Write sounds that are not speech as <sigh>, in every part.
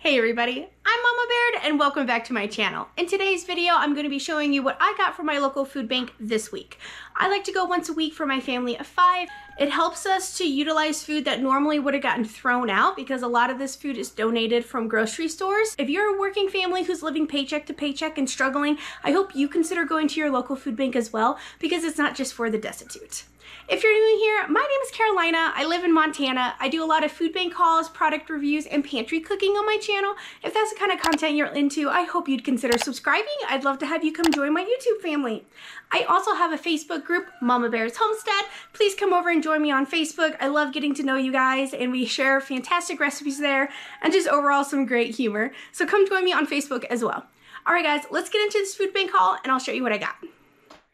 Hey everybody, I'm Mama Baird and welcome back to my channel. In today's video, I'm going to be showing you what I got from my local food bank this week. I like to go once a week for my family of five. It helps us to utilize food that normally would have gotten thrown out because a lot of this food is donated from grocery stores. If you're a working family who's living paycheck to paycheck and struggling, I hope you consider going to your local food bank as well because it's not just for the destitute. If you're new here, my name is Carolina. I live in Montana. I do a lot of food bank hauls, product reviews, and pantry cooking on my channel. If that's the kind of content you're into, I hope you'd consider subscribing. I'd love to have you come join my YouTube family. I also have a Facebook group, Mama Baird's Homestead. Please come over and join me on Facebook. I love getting to know you guys, and we share fantastic recipes there and just overall some great humor. So come join me on Facebook as well. All right, guys, let's get into this food bank haul, and I'll show you what I got.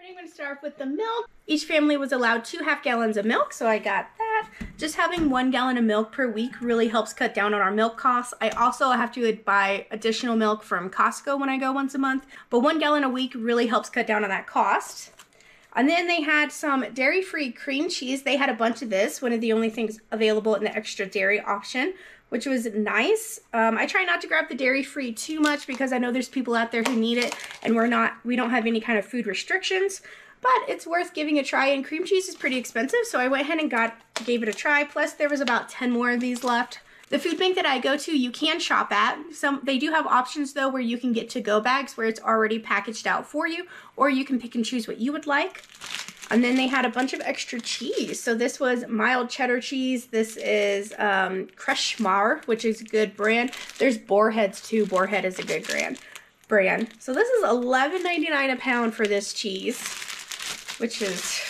I'm going to start off with the milk. Each family was allowed two half gallons of milk, so I got that. Just having one gallon of milk per week really helps cut down on our milk costs. I also have to buy additional milk from Costco when I go once a month, but one gallon a week really helps cut down on that cost. And then they had some dairy-free cream cheese. They had a bunch of this, one of the only things available in the extra dairy option, which was nice. Um, I try not to grab the dairy-free too much because I know there's people out there who need it and we're not, we don't have any kind of food restrictions, but it's worth giving a try and cream cheese is pretty expensive. So I went ahead and got, gave it a try. Plus there was about 10 more of these left. The food bank that I go to, you can shop at. Some they do have options though where you can get to-go bags where it's already packaged out for you, or you can pick and choose what you would like. And then they had a bunch of extra cheese. So this was mild cheddar cheese. This is um, Kretschmar, which is a good brand. There's Boar's Heads too. Boar's Head is a good brand. Brand. So this is $11.99 a pound for this cheese, which is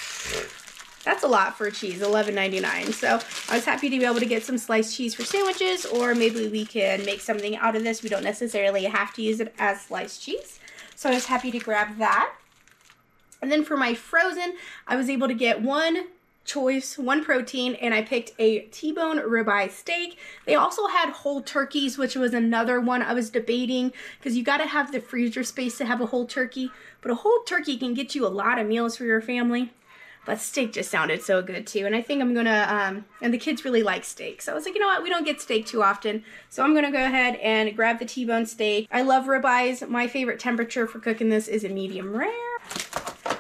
that's a lot for cheese, $11.99. So I was happy to be able to get some sliced cheese for sandwiches, or maybe we can make something out of this. We don't necessarily have to use it as sliced cheese. So I was happy to grab that. And then for my frozen, I was able to get one choice, one protein, and I picked a T-bone ribeye steak. They also had whole turkeys, which was another one I was debating because you got to have the freezer space to have a whole turkey. But a whole turkey can get you a lot of meals for your family. But steak just sounded so good too. And I think I'm gonna, um, and the kids really like steak. So I was like, you know what, we don't get steak too often. So I'm gonna go ahead and grab the T-bone steak. I love ribeyes. My favorite temperature for cooking this is a medium rare.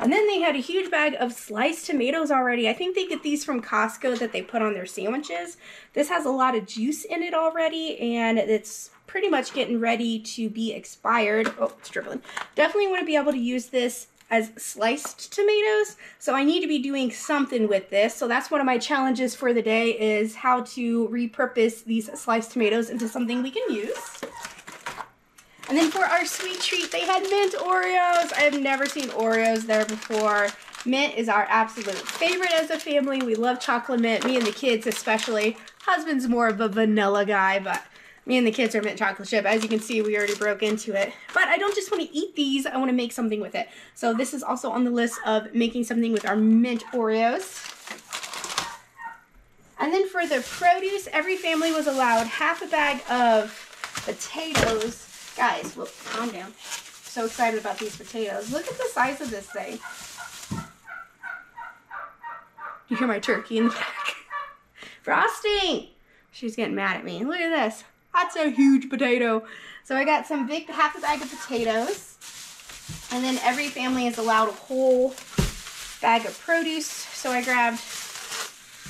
And then they had a huge bag of sliced tomatoes already. I think they get these from Costco that they put on their sandwiches. This has a lot of juice in it already and it's pretty much getting ready to be expired. Oh, it's dribbling. Definitely want to be able to use this as sliced tomatoes. So I need to be doing something with this. So that's one of my challenges for the day is how to repurpose these sliced tomatoes into something we can use. And then for our sweet treat, they had mint Oreos. I have never seen Oreos there before. Mint is our absolute favorite as a family. We love chocolate mint, me and the kids especially. Husband's more of a vanilla guy, but me and the kids are mint chocolate chip. As you can see, we already broke into it. But I don't just want to eat these, I want to make something with it. So this is also on the list of making something with our mint Oreos. And then for the produce, every family was allowed half a bag of potatoes Guys, calm down. So excited about these potatoes. Look at the size of this thing. You hear my turkey in the back. <laughs> Frosting! She's getting mad at me. Look at this. That's a huge potato. So I got some big, half a bag of potatoes. And then every family is allowed a whole bag of produce. So I grabbed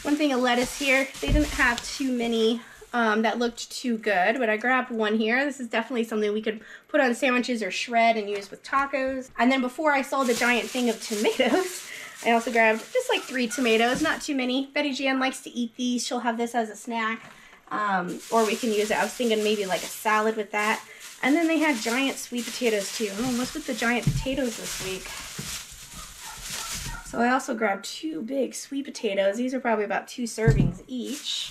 one thing of lettuce here. They didn't have too many um, that looked too good, but I grabbed one here. This is definitely something we could put on sandwiches or shred and use with tacos. And then before I saw the giant thing of <laughs> tomatoes, I also grabbed just like three tomatoes, not too many. Betty Jan likes to eat these. She'll have this as a snack. Um, or we can use it. I was thinking maybe like a salad with that. And then they had giant sweet potatoes too. Oh, what's with the giant potatoes this week? So I also grabbed two big sweet potatoes. These are probably about two servings each.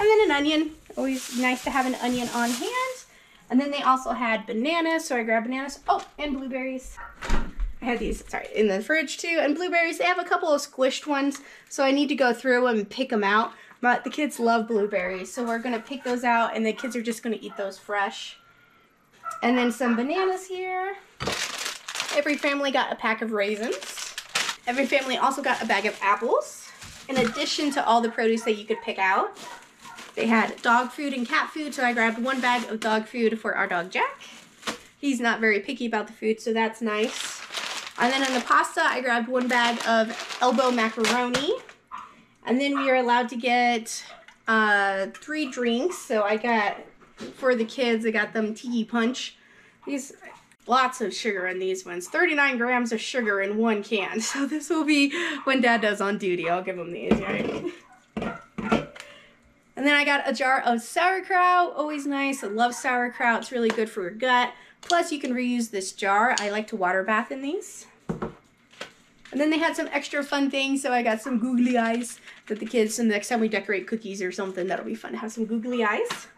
And then an onion. Always nice to have an onion on hand. And then they also had bananas, so I grabbed bananas. Oh, and blueberries. I had these, sorry, in the fridge too. And blueberries, they have a couple of squished ones, so I need to go through and pick them out. But the kids love blueberries, so we're to pick those out, and the kids are just to eat those fresh. And then some bananas here. Every family got a pack of raisins. Every family also got a bag of apples, in addition to all the produce that you could pick out. They had dog food and cat food, so I grabbed one bag of dog food for our dog Jack. He's not very picky about the food, so that's nice. And then in the pasta, I grabbed one bag of elbow macaroni. And then we are allowed to get uh, three drinks. So I got, for the kids, I got them tiki punch. These lots of sugar in these ones 39 grams of sugar in one can <laughs> so this will be when dad does on duty i'll give him these right and then i got a jar of sauerkraut always nice. I love sauerkraut it's really good for your gut. Plus you can reuse this jar. I like to water bath in these. And then they had some extra fun things so i got some googly eyes that the kids and the next time we decorate cookies or something that'll be fun to have some googly eyes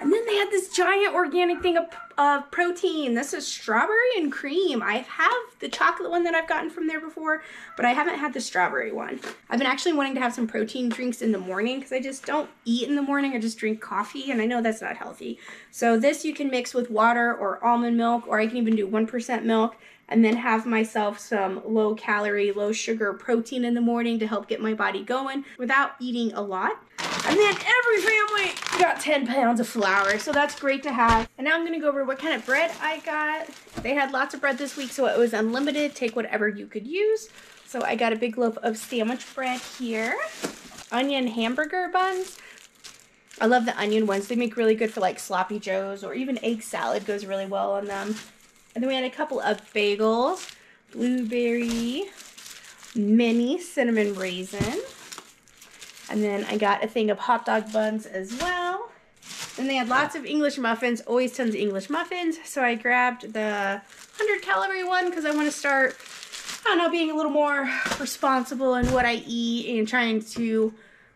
and then they had this giant organic thing of, of protein. This is strawberry and cream. I have the chocolate one that I've gotten from there before, but I haven't had the strawberry one. I've been actually wanting to have some protein drinks in the morning because I just don't eat in the morning. I just drink coffee, and I know that's not healthy. So this you can mix with water or almond milk, or I can even do 1% milk and then have myself some low calorie, low sugar protein in the morning to help get my body going without eating a lot. And then every family got 10 pounds of flour, so that's great to have. And now I'm gonna go over what kind of bread I got. They had lots of bread this week, so it was unlimited. Take whatever you could use. So I got a big loaf of sandwich bread here. Onion hamburger buns. I love the onion ones. They make really good for like sloppy joes or even egg salad goes really well on them. And then we had a couple of bagels, blueberry, mini cinnamon raisin. And then I got a thing of hot dog buns as well. And they had lots of English muffins, always tons of English muffins. So I grabbed the 100 calorie one because I want to start, I don't know, being a little more responsible in what I eat and trying to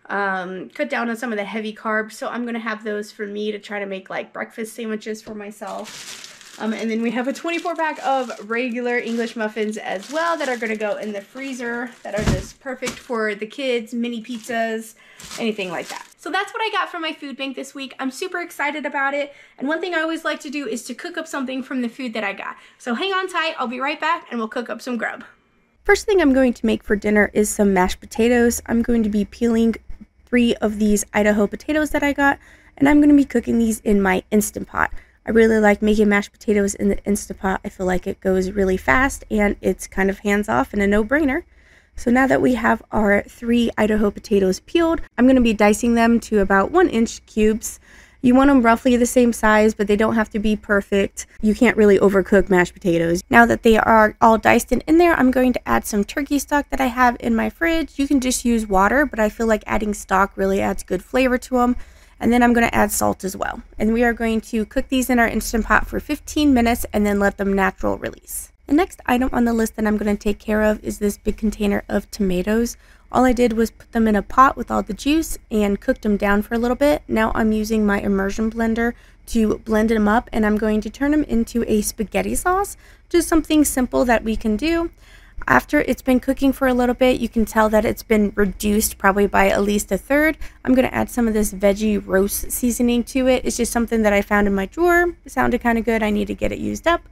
um, cut down on some of the heavy carbs. So I'm going to have those for me to try to make like breakfast sandwiches for myself. Um, and then we have a 24 pack of regular English muffins as well that are going to go in the freezer that are just perfect for the kids, mini pizzas, anything like that. So that's what I got from my food bank this week. I'm super excited about it. And one thing I always like to do is to cook up something from the food that I got. So hang on tight. I'll be right back and we'll cook up some grub. First thing I'm going to make for dinner is some mashed potatoes. I'm going to be peeling three of these Idaho potatoes that I got and I'm going to be cooking these in my Instant Pot. I really like making mashed potatoes in the Instapot. I feel like it goes really fast and it's kind of hands off and a no brainer. So now that we have our three Idaho potatoes peeled, I'm going to be dicing them to about one inch cubes. You want them roughly the same size, but they don't have to be perfect. You can't really overcook mashed potatoes. Now that they are all diced and in there, I'm going to add some turkey stock that I have in my fridge. You can just use water, but I feel like adding stock really adds good flavor to them. And then I'm going to add salt as well. And we are going to cook these in our Instant Pot for 15 minutes and then let them natural release. The next item on the list that I'm going to take care of is this big container of tomatoes. All I did was put them in a pot with all the juice and cooked them down for a little bit. Now I'm using my immersion blender to blend them up and I'm going to turn them into a spaghetti sauce. Just something simple that we can do. After it's been cooking for a little bit, you can tell that it's been reduced probably by at least a third. I'm going to add some of this veggie roast seasoning to it. It's just something that I found in my drawer. It sounded kind of good. I need to get it used up.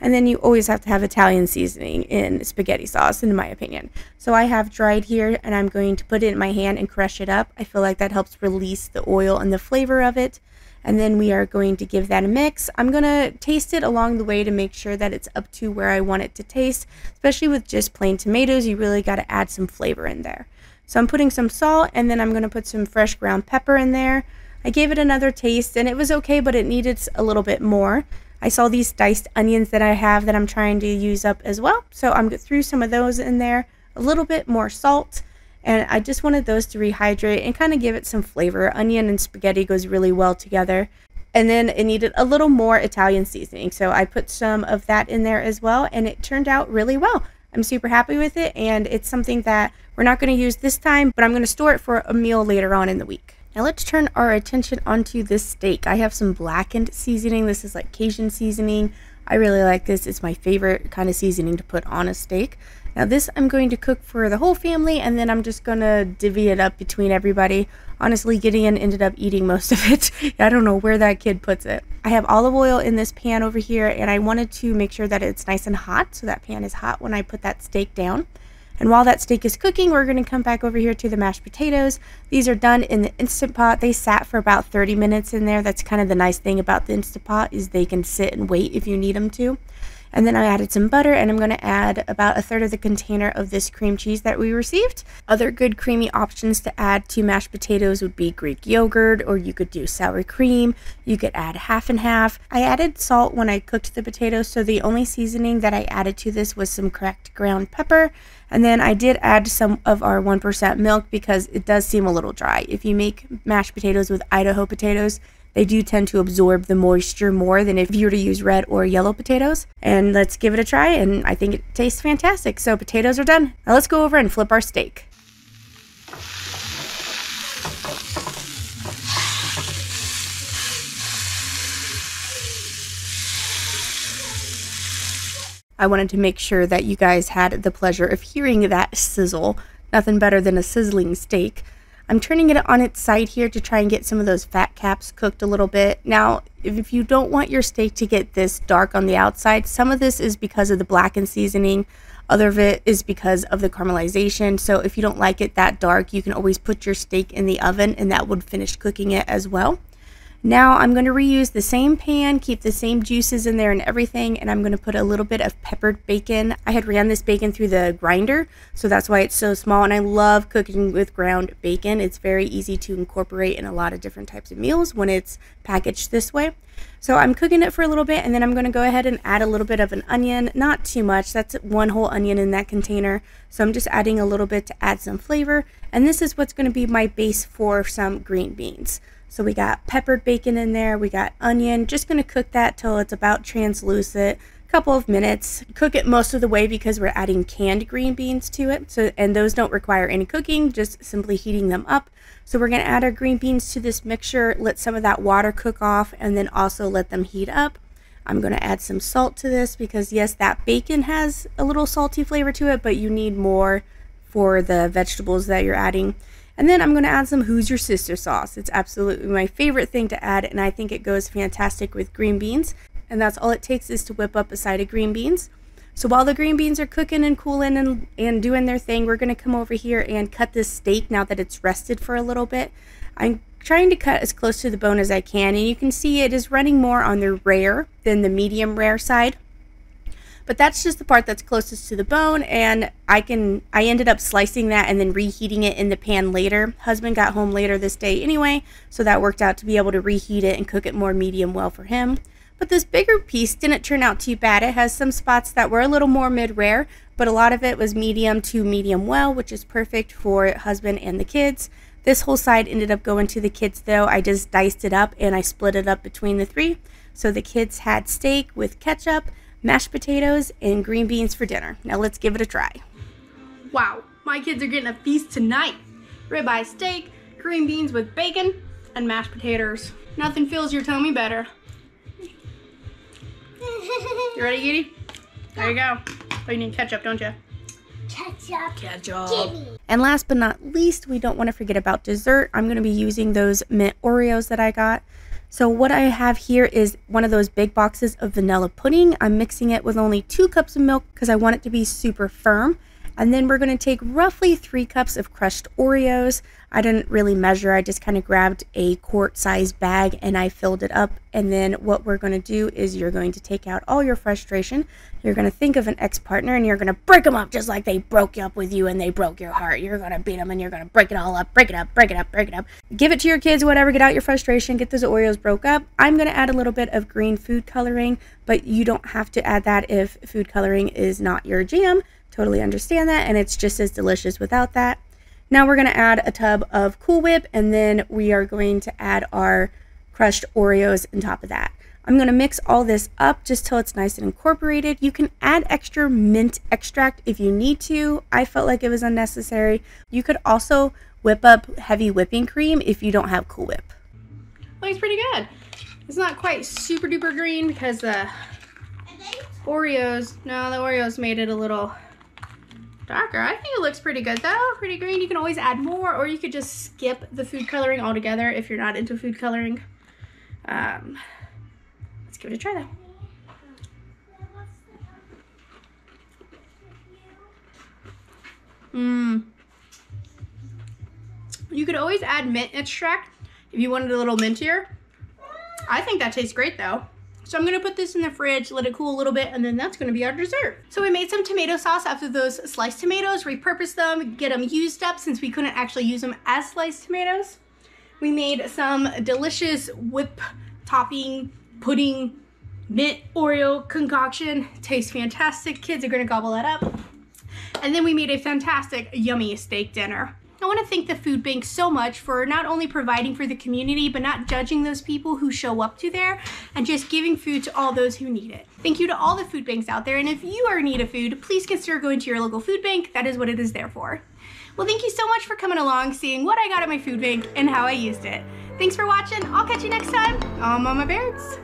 And then you always have to have Italian seasoning in spaghetti sauce, in my opinion. So I have dried here and I'm going to put it in my hand and crush it up. I feel like that helps release the oil and the flavor of it and then we are going to give that a mix. I'm going to taste it along the way to make sure that it's up to where I want it to taste, especially with just plain tomatoes. You really got to add some flavor in there. So I'm putting some salt and then I'm going to put some fresh ground pepper in there. I gave it another taste and it was okay, but it needed a little bit more. I saw these diced onions that I have that I'm trying to use up as well. So I'm threw some of those in there, a little bit more salt, and I just wanted those to rehydrate and kind of give it some flavor. Onion and spaghetti goes really well together. And then it needed a little more Italian seasoning. So I put some of that in there as well, and it turned out really well. I'm super happy with it, and it's something that we're not going to use this time, but I'm going to store it for a meal later on in the week. Now let's turn our attention onto this steak. I have some blackened seasoning. This is like Cajun seasoning. I really like this. It's my favorite kind of seasoning to put on a steak. Now this I'm going to cook for the whole family and then I'm just going to divvy it up between everybody. Honestly, Gideon ended up eating most of it. <laughs> I don't know where that kid puts it. I have olive oil in this pan over here and I wanted to make sure that it's nice and hot so that pan is hot when I put that steak down. And while that steak is cooking, we're going to come back over here to the mashed potatoes. These are done in the Instant Pot. They sat for about 30 minutes in there. That's kind of the nice thing about the Instant Pot is they can sit and wait if you need them to. And then I added some butter and I'm going to add about a third of the container of this cream cheese that we received. Other good creamy options to add to mashed potatoes would be Greek yogurt or you could do sour cream. You could add half and half. I added salt when I cooked the potatoes so the only seasoning that I added to this was some cracked ground pepper. And then I did add some of our 1% milk because it does seem a little dry. If you make mashed potatoes with Idaho potatoes, they do tend to absorb the moisture more than if you were to use red or yellow potatoes. And let's give it a try, and I think it tastes fantastic. So potatoes are done. Now let's go over and flip our steak. I wanted to make sure that you guys had the pleasure of hearing that sizzle. Nothing better than a sizzling steak. I'm turning it on its side here to try and get some of those fat caps cooked a little bit. Now, if you don't want your steak to get this dark on the outside, some of this is because of the blackened seasoning. Other of it is because of the caramelization. So if you don't like it that dark, you can always put your steak in the oven and that would finish cooking it as well. Now I'm going to reuse the same pan, keep the same juices in there and everything, and I'm going to put a little bit of peppered bacon. I had ran this bacon through the grinder, so that's why it's so small, and I love cooking with ground bacon. It's very easy to incorporate in a lot of different types of meals when it's packaged this way. So I'm cooking it for a little bit, and then I'm going to go ahead and add a little bit of an onion, not too much. That's one whole onion in that container, so I'm just adding a little bit to add some flavor, and this is what's going to be my base for some green beans. So we got peppered bacon in there, we got onion, just gonna cook that till it's about translucent, couple of minutes. Cook it most of the way because we're adding canned green beans to it. So and those don't require any cooking, just simply heating them up. So we're going to add our green beans to this mixture, let some of that water cook off and then also let them heat up. I'm going to add some salt to this because yes, that bacon has a little salty flavor to it, but you need more for the vegetables that you're adding. And then I'm going to add some Worcestershire sauce. It's absolutely my favorite thing to add, and I think it goes fantastic with green beans. And that's all it takes is to whip up a side of green beans. So while the green beans are cooking and cooling and, and doing their thing, we're going to come over here and cut this steak now that it's rested for a little bit. I'm trying to cut as close to the bone as I can, and you can see it is running more on the rare than the medium rare side but that's just the part that's closest to the bone and I can I ended up slicing that and then reheating it in the pan later. Husband got home later this day anyway, so that worked out to be able to reheat it and cook it more medium well for him. But this bigger piece didn't turn out too bad. It has some spots that were a little more mid-rare, but a lot of it was medium to medium well, which is perfect for husband and the kids. This whole side ended up going to the kids though. I just diced it up and I split it up between the three. So the kids had steak with ketchup, mashed potatoes, and green beans for dinner. Now let's give it a try. Wow, my kids are getting a feast tonight. Ribeye steak, green beans with bacon, and mashed potatoes. Nothing fills your tummy better. You ready, Edie? There you go. Oh, you need ketchup, don't you? Ketchup. Ketchup. And last but not least, we don't want to forget about dessert. I'm going to be using those mint Oreos that I got. So what I have here is one of those big boxes of vanilla pudding. I'm mixing it with only two cups of milk because I want it to be super firm. And then we're going to take roughly three cups of crushed Oreos. I didn't really measure, I just kind of grabbed a quart size bag and I filled it up. And then what we're going to do is you're going to take out all your frustration. You're going to think of an ex partner and you're going to break them up just like they broke up with you and they broke your heart. You're going to beat them and you're going to break it all up, break it up, break it up, break it up. Give it to your kids, whatever, get out your frustration, get those Oreos broke up. I'm going to add a little bit of green food coloring, but you don't have to add that if food coloring is not your jam. Totally understand that, and it's just as delicious without that. Now we're going to add a tub of Cool Whip, and then we are going to add our crushed Oreos on top of that. I'm going to mix all this up just till it's nice and incorporated. You can add extra mint extract if you need to. I felt like it was unnecessary. You could also whip up heavy whipping cream if you don't have Cool Whip. Looks pretty good. It's not quite super duper green because the Oreos, no, the Oreos made it a little darker. I think it looks pretty good though, pretty green. You can always add more or you could just skip the food coloring altogether if you're not into food coloring. Um, let's give it a try though. Mmm. You could always add mint extract if you wanted a little mintier. I think that tastes great though. So I'm gonna put this in the fridge, let it cool a little bit, and then that's gonna be our dessert. So we made some tomato sauce after those sliced tomatoes, repurposed them, get them used up since we couldn't actually use them as sliced tomatoes. We made some delicious whip topping pudding mint Oreo concoction. Tastes fantastic. Kids are gonna gobble that up. And then we made a fantastic, yummy steak dinner. I want to thank the food bank so much for not only providing for the community, but not judging those people who show up to there and just giving food to all those who need it. Thank you to all the food banks out there. And if you are in need of food, please consider going to your local food bank. That is what it is there for. Well, thank you so much for coming along, seeing what I got at my food bank and how I used it. Thanks for watching. I'll catch you next time on Mama Baird's.